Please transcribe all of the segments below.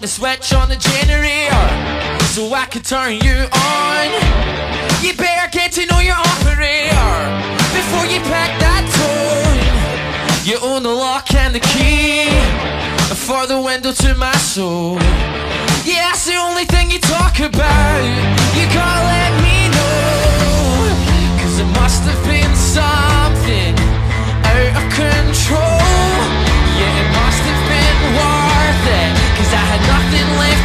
the switch on the generator so I can turn you on. You better get to know your operator before you pack that tune. You own the lock and the key for the window to my soul. Yeah, that's the only thing you talk about.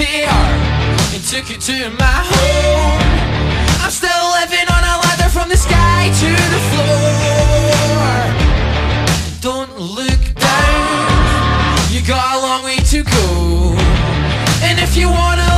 an and took it to my home. I'm still living on a ladder from the sky to the floor. Don't look down, you got a long way to go. And if you wanna